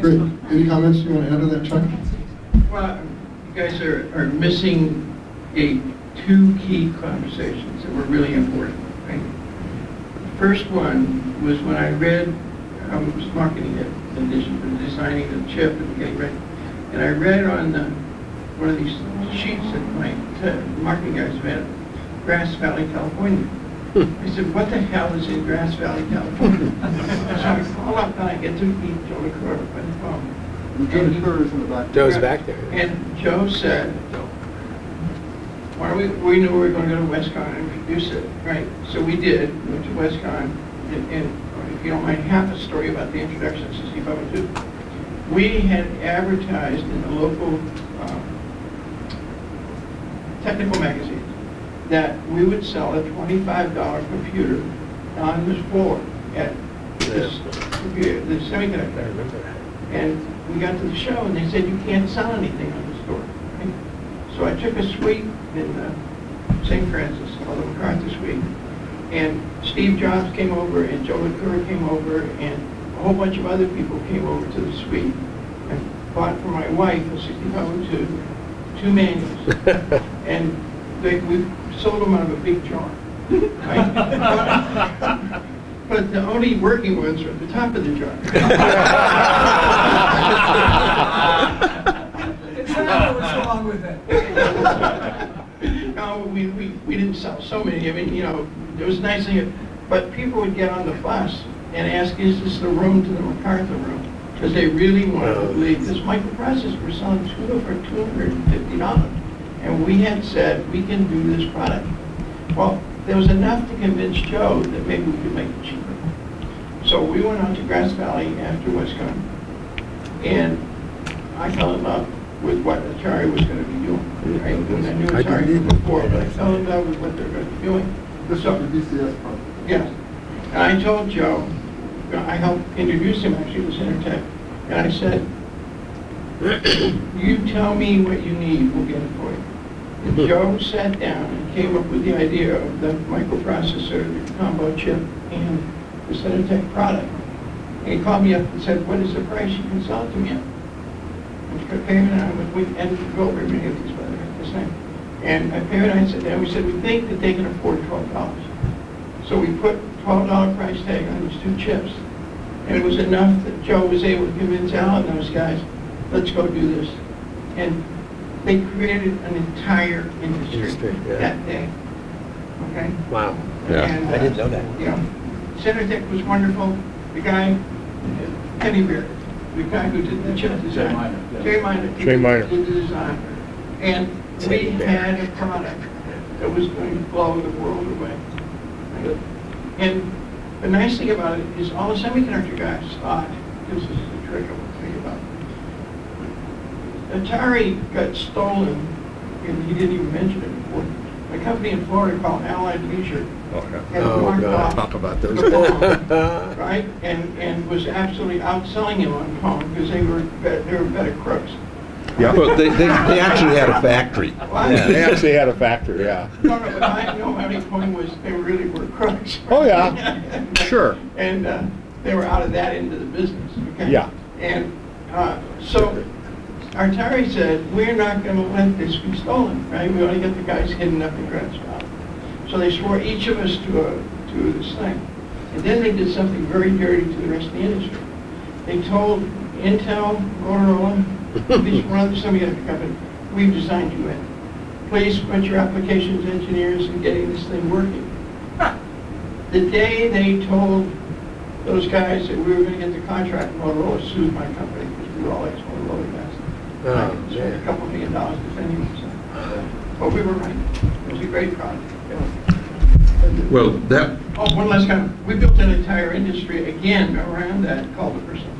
Great. Any comments you want to add to that, Chuck? Well, you guys are, are missing a, two key conversations that were really important, right? The First one was when I read, I was marketing it, in addition to designing the chip and getting ready. And I read on the, one of these sheets that my uh, marketing guys had, Grass Valley, California. I said, what the hell is in Grass Valley, California? So I call up and I get to meet Joe LaCroix by the phone. Joe Decuir is in the back. Joe's back there. And Joe said, why we, we knew we were gonna go to WESCON and produce it, right? So we did, we went to WESCON, and, and if you don't mind, half a story about the introduction of 6502. We had advertised in the local, um, technical magazines that we would sell a twenty-five dollar computer on this floor at this computer, the semiconductor. And we got to the show, and they said, you can't sell anything on the store. right? So I took a suite in uh, St. Francis, called the MacArthur Suite, and Steve Jobs came over, and Joe LaCour came over, and a whole bunch of other people came over to the suite, and bought for my wife a 6502, two manuals, and they, we sold them out of a big jar. right? But the only working ones are at the top of the jar. Exactly what's wrong with it. No, we, we, we didn't sell so many, I mean, you know, it was nice thing, but people would get on the bus and ask, is this the room to the MacArthur room? Because they really wanted to believe, this microprocessor, we're selling two for two hundred and fifty dollars. And we had said, we can do this product. Well, there was enough to convince Joe that maybe we could make it cheaper. So we went out to Grass Valley after WESCON, and I fell in love with what Atari was gonna be doing, right? And I knew Atari before, but I fell in love with what they're gonna be doing. This is So, the DCS part. Yes. And I told Joe, I helped introduce him actually to Synertek, and I said, you tell me what you need, we'll get it for you. And hmm. Joe sat down and came up with the idea of the microprocessor, the combo chip, and the Synertek product. And he called me up and said, what is the price you can sell to me at? And Payment and I went, we, and go over many of these, by the way, the same. And I Payment and I said, and we said, we think that they can afford twelve dollars. So we put twelve dollar price tag on these two chips. And it was enough that Joe was able to convince Al and those guys, let's go do this. And they created an entire industry Industry, yeah. that day. Okay? Wow. Yeah. And, uh, I didn't know that. You know, Synertek was wonderful. The guy, uh, Kenny Bear, the guy who did the chip design. Miner, yeah. Jay Miner. Jay Miner. Did the design. And we Teddy Bear. had a product that was going to blow the world away. And the nice thing about it is all the semiconductor guys thought, this is the trick I want to think about. Atari got stolen, and he didn't even mention it before. A company in Florida called Allied Leisure had Oh, marked God. off Talk about those the guys. phone, right? And, and was absolutely outselling him on Pong because they were, be- they were better crooks. Yeah. Well, they, they, they actually had a factory. Well, They actually had a factory, yeah. No, no, but I know how the point was, they really were crooks. Oh, yeah. Sure. And, uh, they were out of that end of the business, okay? Yeah. And, uh, so, Atari said, we're not gonna let this be stolen, right? We wanna get the guys hidden up in Greenwich Valley. So they swore each of us to a, to this thing. And then they did something very dirty to the rest of the industry. They told Intel, Motorola, each one of the semiconductor company, we've designed you in. Please put your applications engineers in getting this thing working. The day they told those guys that we were gonna get the contract, Motorola sued my company, because we were all ex-Motorola guys. Oh, Right, Spent a man. couple million dollars defending themselves. But we were right. It was a great product. Well, that, Oh, one last comment. We built an entire industry again around that called the personal